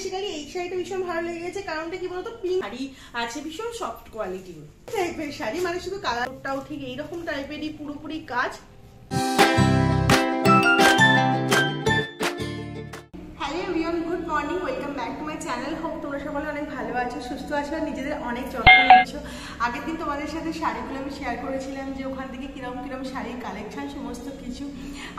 Basically এই শাড়িটা ভীষণ ভালো লেগে গেছে কারণটা কি বলতো? পিঙ্ক শাড়ি আছে ভীষণ সফট কোয়ালিটি টাইপের শাড়ি। মানে শুধু কালারটাও ঠিক এইরকম টাইপেরই পুরোপুরি কাজ। Hello everyone good morning welcome back to my channel হোক তোমরা সবাই অনেক ভালো আছো, সুস্থ আছো আর নিজেদের অনেক যত্ন নিচ্ছ। আগের দিন তোমাদের সাথে শাড়িগুলো আমি শেয়ার করেছিলাম যে ওখান থেকে কিরম কিরম শাড়ির কালেকশন সমস্ত কিছু।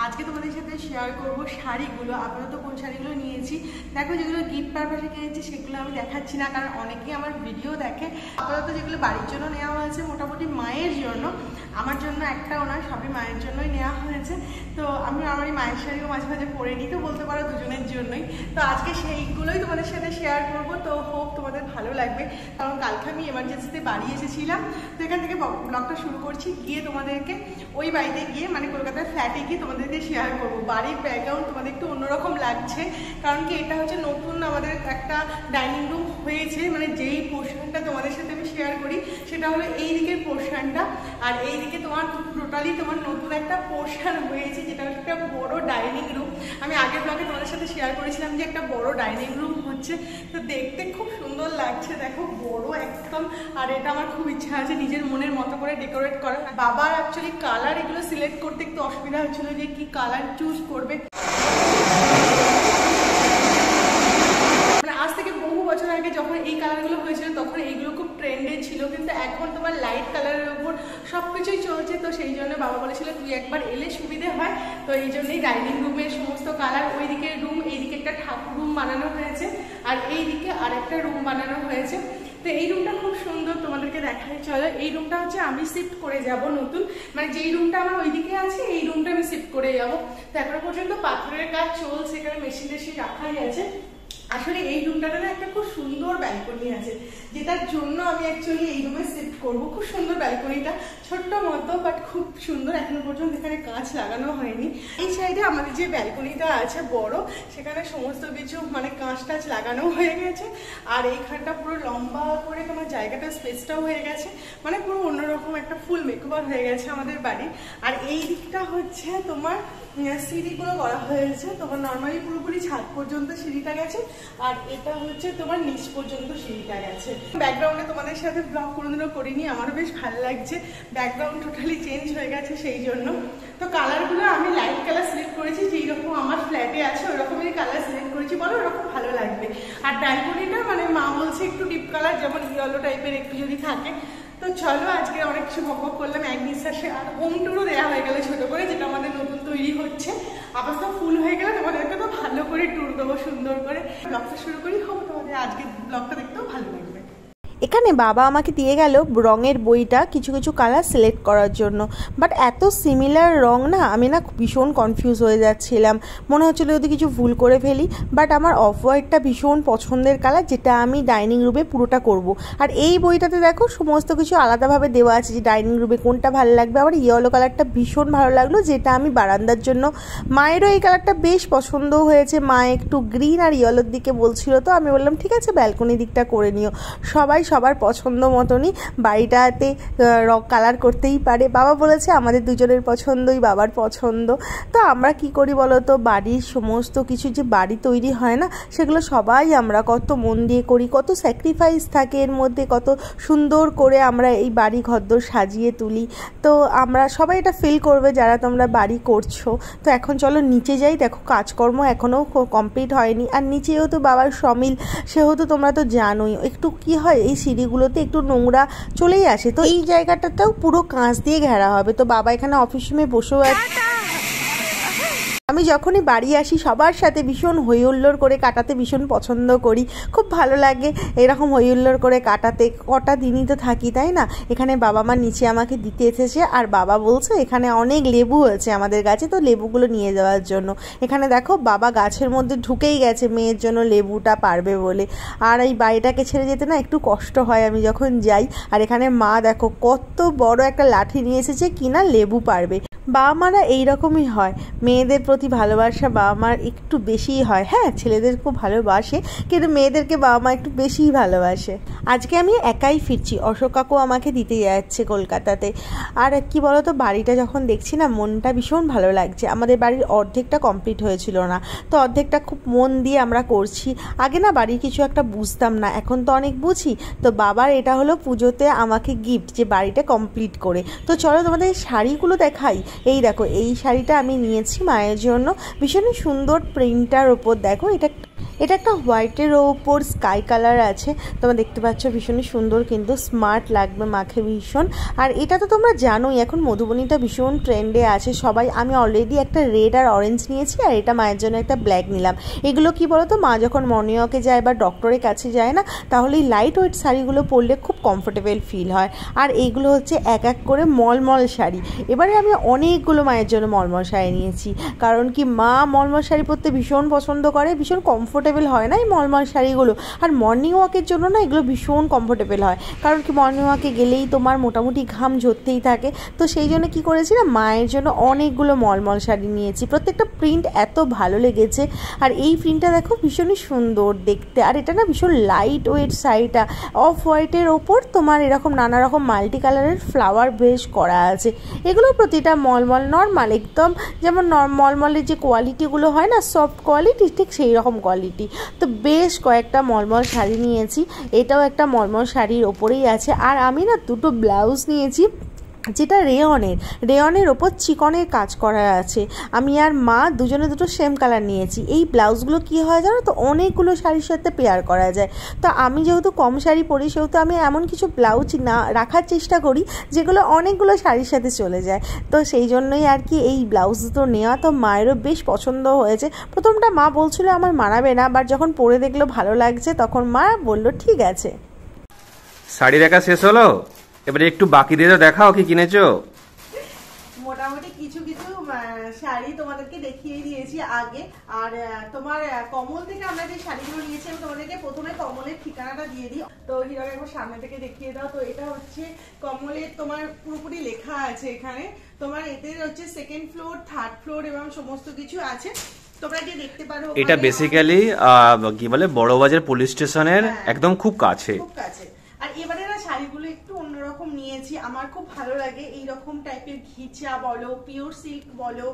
আজকে তোমাদের সাথে শেয়ার করব শাড়িগুলো। আপাতত কোন শাড়িগুলো নিয়েছি? দেখো যেগুলো গিফট পারপাসে কিনেছি, সেগুলো আমি দেখাচ্ছি না, কারণ অনেকেই আমার ভিডিও দেখে। আপাতত যেগুলো বাড়ির জন্য নেওয়া হয়েছে, মোটামুটি মায়ের জন্য। আমার জন্য একটাও নয় সবই মায়ের জন্যই নেওয়া হয়েছে। তো আমি আমার এই মায়ের শাড়িও মাঝে মাঝে পরে নিই, তো বলতে পারো দুজনের জন্যই। তো আজকে সেইগুলোই তোমাদের সাথে শেয়ার করব। তো হোপ তোমাদের ভালো লাগবে। কারণ কালকে আমি এমার্জেন্সিতে বাড়ি এসেছিলাম, তো এখান থেকে ব্লগটা শুরু করছি। গিয়ে তোমাদেরকে ওই বাড়িতে গিয়ে মানে কলকাতার ফ্ল্যাটে গিয়ে তোমাদেরকে শেয়ার করব। বাড়ির ব্যাকগ্রাউন্ড তোমাদের একটু অন্যরকম লাগছে, কারণ কি এটা হচ্ছে নতুন আমাদের একটা ডাইনিং রুম হয়েছে। মানে যেই পোর্শনটা তোমাদের সাথে আমি শেয়ার করি, সেটা হলো এই দিকের পোর্শনটা আর এই দিকে তোমার টোটালি তোমার নতুন একটা পোর্শন হয়েছে, যেটা হচ্ছে একটা বড় আমি আগের ব্লগে তোমাদের সাথে শেয়ার করেছিলাম যে একটা বড় ডাইনিং রুম হচ্ছে। তো দেখতে খুব সুন্দর লাগছে, দেখো বড় একদম। আর এটা আমার খুব ইচ্ছা আছে নিজের মনের মতো করে ডেকোরেট করার। বাবার অ্যাকচুয়ালি কালার এগুলো সিলেক্ট করতে একটু অসুবিধা হচ্ছিল যে কি কালার চুজ করবে। মানে আজ থেকে বহু বছর আগে যখন এই কালারগুলো হয়েছিল ট্রেন্ডে ছিল, কিন্তু এখন তোমার লাইট কালারের উপর সব কিছুই চলছে, তো সেই জন্য বাবা বলেছিল তুই একবার এলে সুবিধে হয়। তো এই জন্যই ডাইনিং রুমের সমস্ত কালার ওই দিকের রুম এইদিকে একটা ঠাকুর রুম বানানো হয়েছে, আর এই দিকে আরেকটা রুম বানানো হয়েছে। তো এই রুমটা খুব সুন্দর তোমাদেরকে দেখাই। চলো, এই রুমটা হচ্ছে আমি শিফট করে যাব নতুন। মানে যেই রুমটা আমার ওইদিকে আছে, এই রুমটা আমি শিফট করে যাব। তো এখনও পর্যন্ত পাথরের কাজ চলছে, এখানে মেশিন টেশিন রাখাই আছে। আসলে এই রুমটাতে না একটা খুব সুন্দর ব্যালকনি আছে, যেটার জন্য আমি অ্যাকচুয়ালি এই রুমে শিফট করব। খুব সুন্দর ব্যালকনিটা ছোট্ট মতো বাট খুব সুন্দর। এখনও পর্যন্ত এখানে কাঁচ লাগানো হয়নি। এই সাইডে আমাদের যে ব্যালকনিটা আছে বড়, সেখানে সমস্ত কিছু মানে কাঁচ টাচ লাগানো হয়ে গেছে। আর এইখানটা পুরো লম্বা করে তোমার জায়গাটা স্পেসটাও হয়ে গেছে। মানে পুরো অন্যরকম একটা ফুল মেকওভার হয়ে গেছে আমাদের বাড়ি। আর এই দিকটা হচ্ছে তোমার সিঁড়িগুলো করা হয়েছে। তোমার নর্মালি পুরোপুরি ছাদ পর্যন্ত সিঁড়িটা গেছে। আর এটা হচ্ছে তোমার নিচ পর্যন্ত সিঁড়িটা গেছে। ব্যাকগ্রাউন্ডে তোমাদের সাথে ব্লগ কোনোদিনও করিনি, আমারও বেশ ভালো লাগছে। ব্যাকগ্রাউন্ড টোটালি চেঞ্জ হয়ে গেছে সেই জন্য। তো কালারগুলো আমি লাইট কালার সিলেক্ট করেছি যেই রকম আমার ফ্ল্যাটে আছে ওই রকমই কালার সিলেক্ট করেছি, বলো ওরকম ভালো লাগবে। আর ব্যালকনিটা মানে মা বলছে একটু ডিপ কালার যেমন ইয়েলো টাইপের একটু যদি থাকে। তো চলো, আজকে অনেক কিছু বক করলাম। এক নিঃশ্বাসে আর হোম টুরও দেওয়া হয়ে গেল ছোট করে, যেটা আমাদের নতুন তৈরি হচ্ছে। আবার আপাতত ফুল হয়ে গেলে তোমাদেরকে তো ভালো করে ট্যুর দেবো, সুন্দর করে। ব্লগটা শুরু করি। হোক তোমাদের আজকে ব্লগটা দেখতেও ভালো লাগবে। এখানে বাবা আমাকে দিয়ে গেল রঙের বইটা কিছু কিছু কালার সিলেক্ট করার জন্য। বাট এত সিমিলার রং না, আমি না ভীষণ কনফিউজ হয়ে যাচ্ছিলাম। মনে হচ্ছিল যদি কিছু ভুল করে ফেলি বাট আমার অফ হোয়াইটটা ভীষণ পছন্দের কালার যেটা আমি ডাইনিং রুমে পুরোটা করব। আর এই বইটাতে দেখো সমস্ত কিছু আলাদাভাবে দেওয়া আছে যে ডাইনিং রুমে কোনটা ভালো লাগবে। আমার ইয়েলো কালারটা ভীষণ ভালো লাগল যেটা আমি বারান্দার জন্য। মায়েরও এই কালারটা বেশ পছন্দ হয়েছে। মা একটু গ্রিন আর ইয়েলোর দিকে বলছিল তো আমি বললাম, ঠিক আছে ব্যালকনি দিকটা করে নিও। সবাই সবার পছন্দ মতনই বাড়িটাতে কালার করতেই পারে। বাবা বলেছে, আমাদের দুজনের পছন্দই বাবার পছন্দ। তো আমরা কি করি বলো তো বাড়ির সমস্ত কিছু যে বাড়ি তৈরি হয় না, সেগুলো সবাই আমরা কত মন দিয়ে করি, কত স্যাক্রিফাইস থাকে এর মধ্যে, কত সুন্দর করে আমরা এই বাড়ি ঘরদোর সাজিয়ে তুলি। তো আমরা সবাই এটা ফিল করবে যারা তোমরা বাড়ি করছ। তো এখন চলো নিচে যাই, দেখো কাজকর্ম এখনও কমপ্লিট হয়নি। আর নিচেও তো বাবার সমিল সেহেতু তোমরা তো জানোই। একটু কি হয়, এই সিঁড়িগুলোতে একটু নোংরা চলেই আসে। তো এই জায়গাটাতেও পুরো কাঁচ দিয়ে ঘেরা হবে। তো বাবা এখানে অফিস রুমে বসেও আছে আমি যখনই বাড়ি আসি, সবার সাথে ভীষণ হইহুল্লোড় করে কাটাতে ভীষণ পছন্দ করি। খুব ভালো লাগে এরকম হইহুল্লোড় করে কাটাতে। কটা দিনই তো থাকি, তাই না? এখানে বাবা মা নিচে আমাকে দিতে এসেছে আর বাবা বলছে, এখানে অনেক লেবু হয়েছে আমাদের গাছে, তো লেবুগুলো নিয়ে যাওয়ার জন্য। এখানে দেখো, বাবা গাছের মধ্যে ঢুকেই গেছে, মেয়ের জন্য লেবুটা পারবে বলে। আর এই বাড়িটাকে ছেড়ে যেতে না একটু কষ্ট হয়, আমি যখন যাই। আর এখানে মা দেখো, কত বড় একটা লাঠি নিয়ে এসেছে, কিনা লেবু পারবে। বাবা মারা এইরকমই হয়। মেয়েদের প্রতি ভালোবাসা বাবা মার একটু বেশিই হয়। হ্যাঁ ছেলেদের খুব ভালোবাসে, কিন্তু মেয়েদেরকে বাবা মা একটু বেশিই ভালোবাসে। আজকে আমি একাই ফিরছি। অশোক কাকু আমাকে দিতে যাচ্ছে কলকাতাতে। আর কি বলতো, বাড়িটা যখন দেখছি না, মনটা ভীষণ ভালো লাগছে। আমাদের বাড়ির অর্ধেকটা কমপ্লিট হয়েছিল না। তো অর্ধেকটা খুব মন দিয়ে আমরা করছি। আগে না বাড়ির কিছু একটা বুঝতাম না, এখন তো অনেক বুঝি। তো বাবার এটা হলো পুজোতে আমাকে গিফট যে বাড়িটা কমপ্লিট করে। তো চলো তোমাদের শাড়িগুলো দেখাই। এই দেখো, এই শাড়িটা আমি নিয়েছি মায়ের জন্য। ভীষণই সুন্দর প্রিন্টার ওপর দেখো এটা এটা একটা হোয়াইটের ওপর স্কাই কালার আছে। তোমরা দেখতে পাচ্ছ ভীষণই সুন্দর কিন্তু স্মার্ট লাগবে মাখে ভীষণ। আর এটা তো তোমরা জানোই, এখন মধুবনীটা ভীষণ ট্রেন্ডে আছে। সবাই, আমি অলরেডি একটা রেড আর অরেঞ্জ নিয়েছি আর এটা মায়ের জন্য একটা ব্ল্যাক নিলাম। এগুলো কি বলতো, মা যখন মর্নিওয়াকে যায় বা ডক্টরের কাছে যায় না, তাহলে এই লাইট ওয়েট শাড়িগুলো পরলে খুব কমফোর্টেবল ফিল হয়। আর এইগুলো হচ্ছে এক এক করে মলমল শাড়ি। এবারে আমি অনেকগুলো মায়ের জন্য মলমল শাড়ি নিয়েছি। কারণ কি মা মলমল শাড়ি পরতে ভীষণ পছন্দ করে, ভীষণ কমফোর্টেবল হয় না এই মলমল শাড়িগুলো। আর মর্নিং ওয়াকের জন্য না এগুলো ভীষণ কমফোর্টেবল হয়। কারণ কি মর্নিং ওয়াকে গেলেই তোমার মোটামুটি ঘাম ঝরতেই থাকে। তো সেই জন্য কী করেছি না, মায়ের জন্য অনেকগুলো মলমল শাড়ি নিয়েছি। প্রত্যেকটা প্রিন্ট এত ভালো লেগেছে। আর এই প্রিন্টটা দেখো ভীষণই সুন্দর দেখতে। আর এটা না ভীষণ লাইট ওয়েট শাড়িটা। অফ হোয়াইটের ওপর তোমার এরকম নানা রকম মাল্টি কালারের ফ্লাওয়ার বেশ করা আছে। এগুলো প্রতিটা মলমল নর্মাল একদম যেমন মলমলের যে কোয়ালিটিগুলো হয় না সফট কোয়ালিটি ঠিক সেই রকম কোয়ালিটি তো বেশ কয়েকটা মলমল শাড়ি নিয়েছি। এটাও একটা মলমল শাড়ির ওপরেই আছে। আর আমি না দুটো ব্লাউজ নিয়েছি। যেটা রেয়নের। রেয়নের ওপর চিকনের কাজ করা আছে। আমি আর মা দুজনে দুটো সেম কালার নিয়েছি। এই ব্লাউজগুলো কি হয় জানো তো? অনেকগুলো শাড়ির সাথে পেয়ার করা যায়। তো আমি যেহেতু কম শাড়ি পরি, সেহেতু আমি এমন কিছু ব্লাউজ না রাখার চেষ্টা করি, যেগুলো অনেকগুলো শাড়ির সাথে চলে যায়। তো সেই জন্যই আর কি এই ব্লাউজ দুটো নেওয়া তো মায়েরও বেশ পছন্দ হয়েছে। প্রথমটা মা বলছিল আমার মানাবে না বাট যখন পরে দেখল ভালো লাগছে, তখন মা বলল, ঠিক আছে। শাড়ি দেখা শেষ হলো? এবারে একটু বাকি দিয়ে তো দেখাও কি কিনেছো। মোটামুটি কিছু কিছু শাড়ি তোমাদেরকে দেখিয়ে দিয়েছি আগে। আর তোমার কমল থেকে আমরা যে শাড়িগুলো নিয়েছি আমি তোমাদেরকে প্রথমে কমলের ঠিকানাটা দিয়ে দিই। তো হিরক একবার সামনে থেকে দেখিয়ে দাও। তো এটা হচ্ছে কমলের তোমার পুরোপুরি লেখা আছে এখানে। তোমার এতে হচ্ছে সেকেন্ড ফ্লোর থার্ড ফ্লোর এবং সমস্ত কিছু আছে। তোমরা গিয়ে দেখতে পারো এটা। বেসিক্যালি কি বলে বড়বাজার পুলিশ স্টেশনের হ্যাঁ। একদম খুব কাছে। খুব কাছে। আর এবারে না শাড়িগুলো একটু অন্যরকম নিয়েছি। আমার খুব ভালো লাগে এই রকম টাইপের ঘিচা বলো পিওর সিল্ক বলো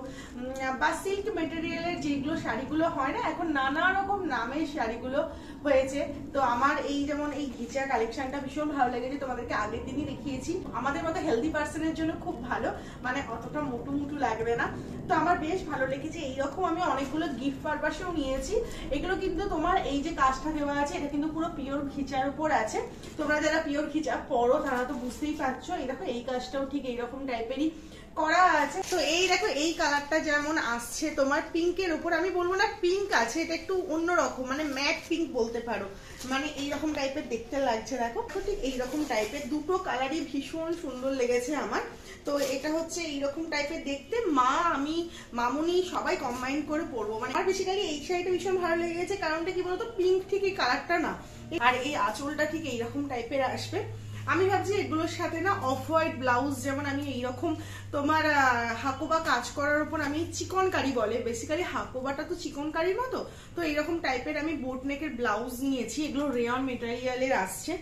বা সিল্ক মেটেরিয়ালের যেগুলো শাড়িগুলো হয় না, এখন নানা রকম নামের শাড়িগুলো হয়েছে। তো আমার এই যেমন এই ঘিচা কালেকশনটা ভীষণ ভালো লেগেছে, তোমাদেরকে আগের দিনই দেখিয়েছি। আমাদের মতো হেলদি পার্সনের জন্য খুব ভালো মানে অতটা মোটু মুটু লাগবে না। তো আমার বেশ ভালো লেগেছে, এইরকম আমি অনেকগুলো গিফট পারপাসেও নিয়েছি। এগুলো কিন্তু তোমার এই যে কাজটা দেওয়া আছে, এটা কিন্তু পুরো পিওর ঘিচার উপর আছে। তোমরা যারা পিওর ঘিচা পরো, তারা তো বুঝতেই পারছ, এই দেখো এই কাজটাও ঠিক এইরকম টাইপেরই করা আছে। তো এই দেখো, এই কালারটা যেমন আসছে, তোমার পিঙ্কের আমি বলব না পিঙ্ক আছে, এটা একটু অন্যরকম মানে ম্যাট পিঙ্ক বলতে পারো। মানে এইরকম টাইপের দেখতে লাগছে, দেখো। ঠিক এইরকম টাইপের দুটো কালারই ভীষণ সুন্দর লেগেছে আমার। তো এটা হচ্ছে এইরকম টাইপের দেখতে। মা, আমি, মামুনি সবাই কম্বাইন করে পরবো। মানে আমার বেসিক্যালি এই শাড়িটা ভীষণ ভালো লেগেছে, কারণটা কি বলতো? পিঙ্ক ঠিক এই কালারটা না। আর এই আঁচলটা ঠিক এইরকম টাইপের আসবে। আমি ভাবছি এগুলোর সাথে না অফ হোয়াইট ব্লাউজ যেমন আমি এইরকম তোমার হাকোবা কাজ করার উপর আমি চিকন কারি বলে। বেসিক্যালি হাকোবাটা তো চিকন কারির মতো। তো এইরকম টাইপের আমি বোট নেকের ব্লাউজ নিয়েছি। এগুলো রেয়ন মেটেরিয়ালের আসছে।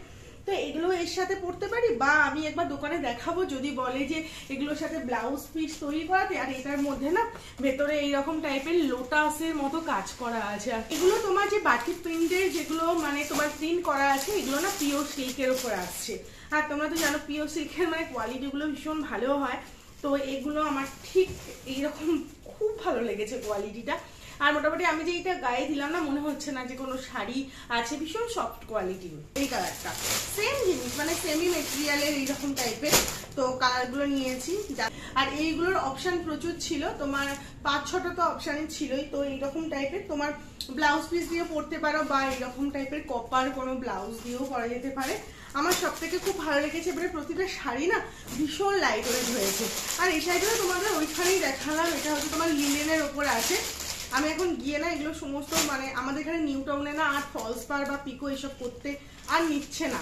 তো এগুলো এর সাথে পড়তে পারি? বা আমি একবার দোকানে দেখাবো, যদি বলে যে এগুলোর সাথে ব্লাউজ পিস তৈরি করাতে, আর এটার মধ্যে না ভেতরে এইরকম টাইপের লোটাসের মতো কাজ করা আছে। আর এগুলো তোমার যে বাকি প্রিন্টের যেগুলো মানে তোমার প্রিন্ট করা আছে, এগুলো না পিওর সিল্কের ওপর আসছে। আর তোমরা তো জানো, পিওর সিল্কের মানে কোয়ালিটিগুলো ভীষণ ভালো হয়। তো এগুলো আমার ঠিক এইরকম খুব ভালো লেগেছে কোয়ালিটিটা। আর মোটামুটি আমি যে এটা গায়ে দিলাম না, মনে হচ্ছে না যে কোনো শাড়ি আছে, ভীষণ সফট কোয়ালিটি এই কালারটা। সেম জিনিস মানে সেমি মেটেরিয়ালের এইরকম টাইপের তো কালারগুলো নিয়েছি আর এইগুলোর অপশান প্রচুর ছিল। তোমার পাঁচ, ছটা তো অপশানই ছিলই। তো এইরকম টাইপের তোমার ব্লাউজ পিস দিয়ে পরতে পারো, বা এরকম টাইপের কপার কোনো ব্লাউজ দিয়েও পরা যেতে পারে। আমার সব থেকে খুব ভালো লেগেছে, এবারে প্রতিটা শাড়ি না ভীষণ লাইট ওয়েট হয়েছে। আর এই শাড়িটা তোমাদের ওইখানেই দেখালাম, এটা হচ্ছে তোমার লিলেনের ওপর আছে। আমি এখন গিয়ে না এগুলো সমস্ত মানে আমাদের এখানে নিউ টাউনে না আর ফলস পার বা পিকো এসব করতে আর নিচ্ছে না।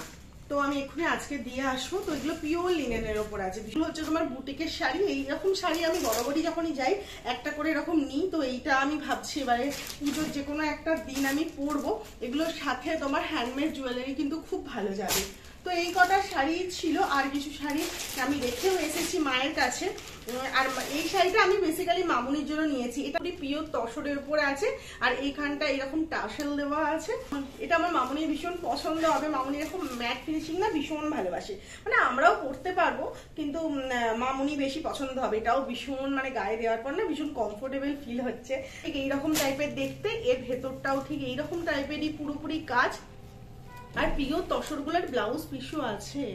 তো আমি এক্ষুনি আজকে দিয়ে আসব। তো এগুলো পিওর লিনেনের ওপর আছে। এগুলো হচ্ছে তোমার বুটিকের শাড়ি। এইরকম শাড়ি আমি বরাবরই যখনই যাই, একটা করে এরকম নিই। তো এইটা আমি ভাবছি এবারে পুজোর যে কোনো একটা দিন আমি পরবো। এগুলোর সাথে তোমার হ্যান্ডমেড জুয়েলারি কিন্তু খুব ভালো যাবে। তো এই কটা শাড়ি ছিল, আর কিছু শাড়ি আমি রেখেও এসেছি মায়ের কাছে। আর এই শাড়িটা আমি বেসিক্যালি মামুনির জন্য নিয়েছি। এটা পিওর তসরের উপরে আছে, আর এইখানটা এরকম টাসেল দেওয়া আছে। এটা আমার মামুনির ভীষণ পছন্দ হবে। মামুনি এরকম ম্যাট ফিনিশিং না ভীষণ ভালোবাসে। মানে আমরাও পরতে পারব, কিন্তু মামুনি বেশি পছন্দ হবে। এটাও ভীষণ মানে গায়ে দেওয়ার পর না ভীষণ কমফোর্টেবল ফিল হচ্ছে। ঠিক এইরকম টাইপের দেখতে, এর ভেতরটাও ঠিক এইরকম টাইপেরই পুরোপুরি কাজ। আর প্রিয় তসরগুলার ব্লাউজ পিসও আছে।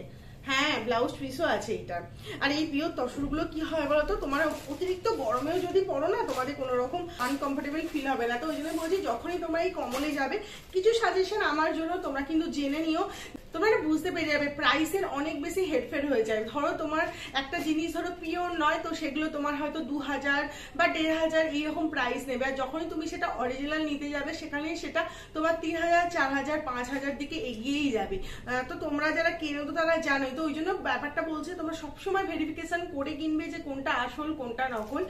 হ্যাঁ ব্লাউজ পিসও আছে এটার আর এই প্রিয় তসরগুলো কি হয় বলতো? তোমার অতিরিক্ত গরমেও যদি পড়ো না, তোমাদের কোনো রকম আনকমফোর্টেবল ফিল হবে না। তো ওই জন্য বলছি, যখনই তোমরা এই কমলে যাবে, কিছু সাজেশন আমার জন্য তোমরা কিন্তু জেনে নিও। তোমরা এটা বুঝতে পেরে যাবে প্রাইসের অনেক বেশি হেরফের হয়ে যায়। ধরো তোমার একটা জিনিস ধরো পিওর নয়, তো সেগুলো তোমার হয়তো দু হাজার বা দেড় হাজার এইরকম প্রাইস নেবে। আর যখনই তুমি সেটা অরিজিনাল নিতে যাবে সেখানে সেটা তোমার তিন হাজার, চার হাজার, পাঁচ হাজার দিকে এগিয়েই যাবে। তো তোমরা যারা কেনো তো তারা জানোই। তো ওই জন্য ব্যাপারটা বলছে, তোমরা সবসময় ভেরিফিকেশন করে কিনবে যে কোনটা আসল, কোনটা নকল।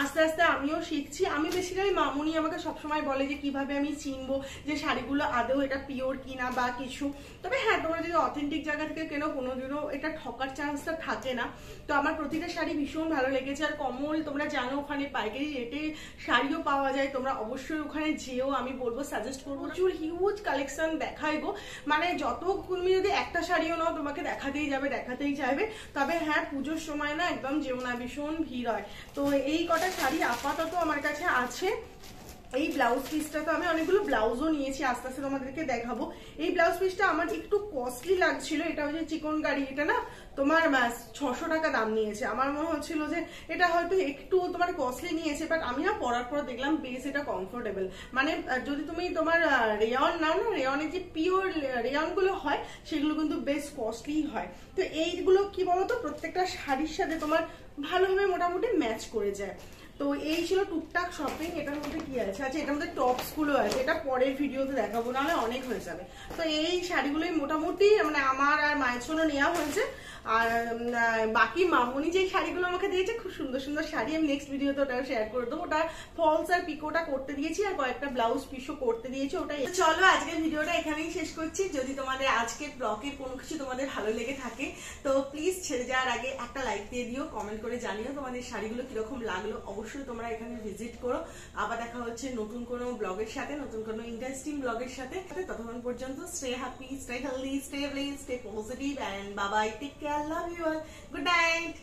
আস্তে আস্তে আমিও শিখছি। আমি বেসিক্যালি মামুনি আমাকে সবসময় বলে যে কীভাবে আমি চিনবো যে শাড়িগুলো আদৌ এটা পিওর কিনা বা কিছু। তবে হ্যাঁ তোমরা যদি অথেন্টিক জায়গা থেকে কেনো, কোনোদিনও এটা ঠকার চান্সটা থাকে না। তো আমার প্রতিটা শাড়ি ভীষণ ভালো লেগেছে। আর কমল, তোমরা জানো ওখানে পাইকারি রেটে শাড়িও পাওয়া যায়। তোমরা অবশ্যই ওখানে যেও, আমি বলব সাজেস্ট করব প্রচুর হিউজ কালেকশন দেখাই গো। মানে যত তুমি যদি একটা শাড়িও নাও, তোমাকে দেখাতেই যাবে, দেখাতেই চাইবে। তবে হ্যাঁ পুজোর সময় না একদম যেও না, ভীষণ ভিড় হয়। তো এই কটা শাড়ি আপাতত আমার কাছে আছে। এই ব্লাউজ পিসটা তো আমি অনেকগুলো ব্লাউজও নিয়েছি, আস্তে আস্তে তোমাদেরকে দেখাবো। এই ব্লাউজ পিসটা আমার একটু কস্টলি লাগছিল, এটা হচ্ছে চিকন গাড়ি, এটা না তোমার ছশো টাকা দাম নিয়েছে। আমার মনে হচ্ছিল যে এটা হয়তো একটু তোমার কস্টলি নিয়েছে বাট আমি না পরার পর দেখলাম বেশ এটা কমফোর্টেবল মানে যদি তুমি তোমার রেয়ন নাও না রেয়নের যে পিওর রেয়নগুলো হয়, সেগুলো কিন্তু বেশ কস্টলি হয়। তো এইগুলো কি বলতো? প্রত্যেকটা শাড়ির সাথে তোমার ভালোভাবে মোটামুটি ম্যাচ করে যায়। তো এই ছিল টুকটাক শপিং এটার মধ্যে কি আছে? আচ্ছা এটার মধ্যে টপসগুলো আছে, এটা পরের ভিডিওতে দেখাবো, নাহলে অনেক হয়ে যাবে। তো এই শাড়িগুলোই মোটামুটি মানে আমার আর মায়ের জন্য নেওয়া হয়েছে। আর বাকি মামনি যে শাড়িগুলো আমাকে দিয়েছে, খুব সুন্দর সুন্দর শাড়ি, আমি নেক্সট ভিডিওতে ওটা শেয়ার করে দেবো। ওটা ফলস আর পিকোটা করতে দিয়েছি, আর কয়েকটা ব্লাউজ পিসও করতে দিয়েছি, ওটাই। চলো, আজকের ভিডিওটা এখানেই শেষ করছি। যদি তোমাদের আজকের ব্লগের কোনো কিছু তোমাদের ভালো লেগে থাকে, তো প্লিজ ছেড়ে যাওয়ার আগে একটা লাইক দিয়ে দিও কমেন্ট করে জানিও তোমাদের শাড়িগুলো কীরকম লাগল, অবশ্যই তোমরা এখানে ভিজিট করো। আবার দেখা হচ্ছে নতুন কোনো ব্লগের সাথে, নতুন কোনো ইন্টারেস্টিং ব্লগের সাথে। ততক্ষণ পর্যন্ত stay happy stay healthy stay stay positive and Babai take care love you good night